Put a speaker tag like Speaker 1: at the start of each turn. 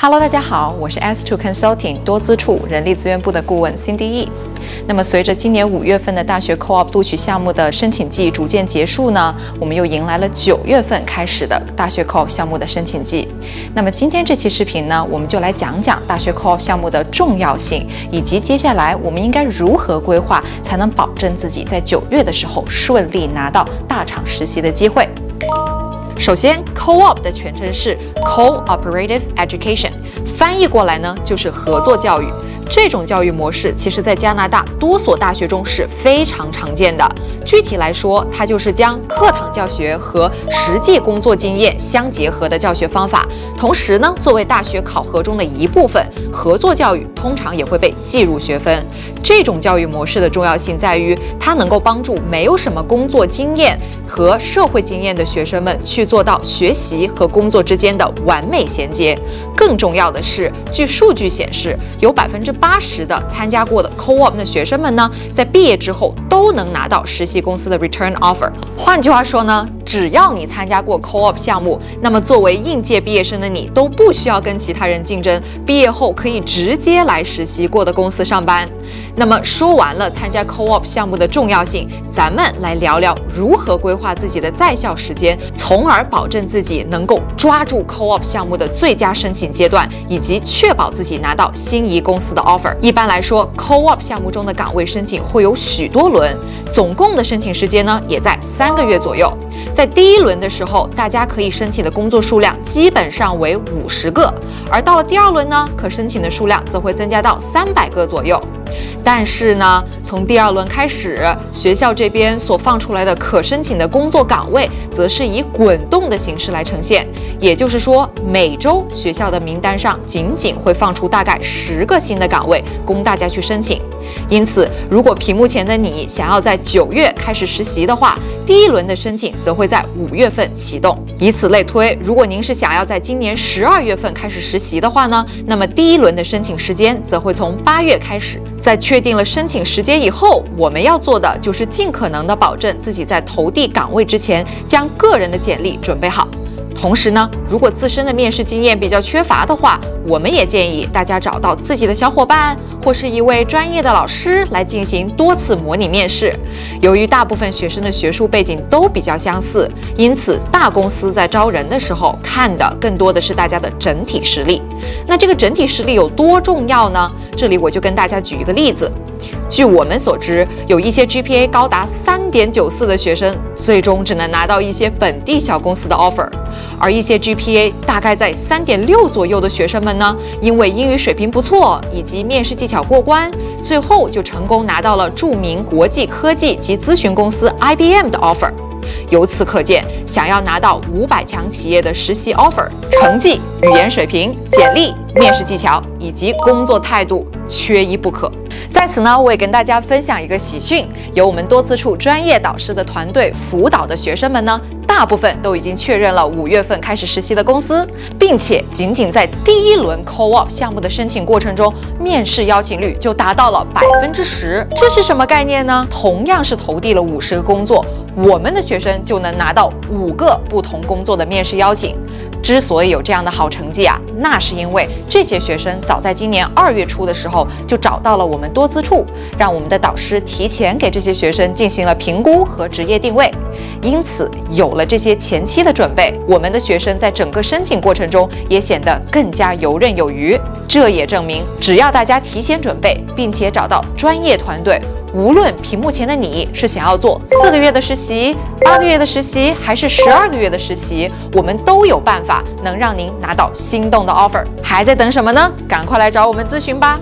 Speaker 1: Hello，大家好，我是 S2 Consulting 多资处人力资源部的顾问 Cindy E。那么，随着今年五月份的大学 Co-op 录取项目的申请季逐渐结束呢，我们又迎来了九月份开始的大学 Co-op 项目的申请季。那么，今天这期视频呢，我们就来讲讲大学 Co-op 项目的重要性，以及接下来我们应该如何规划，才能保证自己在九月的时候顺利拿到大厂实习的机会。首先，Co-op 的全称是 Cooperative Education，翻译过来呢就是合作教育。这种教育模式其实在加拿大多所大学中是非常常见的。具体来说，它就是将课堂教学和实际工作经验相结合的教学方法。同时呢，作为大学考核中的一部分，合作教育通常也会被计入学分。这种教育模式的重要性在于，它能够帮助没有什么工作经验和社会经验的学生们去做到学习和工作之间的完美衔接。更重要的是，据数据显示，有百分之八十的参加过的 Co-op 的学生们呢，在毕业之后都能拿到实习公司的 Return Offer。换句话说呢，只要你参加过 Co-op 项目，那么作为应届毕业生的你都不需要跟其他人竞争，毕业后可以直接来实习过的公司上班。那么说完了参加 Co-op 项目的重要性，咱们来聊聊如何规划自己的在校时间，从而保证自己能够抓住 Co-op 项目的最佳申请阶段，以及确保自己拿到心仪公司的 offer。一般来说，Co-op 项目中的岗位申请会有许多轮，总共的申请时间呢也在三个月左右。在第一轮的时候，大家可以申请的工作数量基本上为五十个，而到了第二轮呢，可申请的数量则会增加到三百个左右。但是呢，从第二轮开始，学校这边所放出来的可申请的工作岗位，则是以滚动的形式来呈现。也就是说，每周学校的名单上仅仅会放出大概十个新的岗位供大家去申请。因此，如果屏幕前的你想要在九月开始实习的话，第一轮的申请则会在五月份启动。以此类推，如果您是想要在今年十二月份开始实习的话呢，那么第一轮的申请时间则会从八月开始。在确定了申请时间以后，我们要做的就是尽可能的保证自己在投递岗位之前，将个人的简历准备好。同时呢，如果自身的面试经验比较缺乏的话，我们也建议大家找到自己的小伙伴或是一位专业的老师来进行多次模拟面试。由于大部分学生的学术背景都比较相似，因此大公司在招人的时候看的更多的是大家的整体实力。那这个整体实力有多重要呢？这里我就跟大家举一个例子。据我们所知，有一些 GPA 高达三点九四的学生，最终只能拿到一些本地小公司的 offer，而一些 GPA 大概在三点六左右的学生们呢，因为英语水平不错以及面试技巧过关，最后就成功拿到了著名国际科技及咨询公司 IBM 的 offer。由此可见，想要拿到五百强企业的实习 offer，成绩、语言水平、简历、面试技巧以及工作态度缺一不可。在此呢，我也跟大家分享一个喜讯，由我们多次处专业导师的团队辅导的学生们呢，大部分都已经确认了五月份开始实习的公司，并且仅仅在第一轮 Co-op 项目的申请过程中，面试邀请率就达到了百分之十。这是什么概念呢？同样是投递了五十个工作，我们的学生就能拿到五个不同工作的面试邀请。之所以有这样的好成绩啊，那是因为这些学生早在今年二月初的时候就找到了我们多资处，让我们的导师提前给这些学生进行了评估和职业定位。因此，有了这些前期的准备，我们的学生在整个申请过程中也显得更加游刃有余。这也证明，只要大家提前准备，并且找到专业团队。无论屏幕前的你是想要做四个月的实习、八个月的实习，还是十二个月的实习，我们都有办法能让您拿到心动的 offer。还在等什么呢？赶快来找我们咨询吧！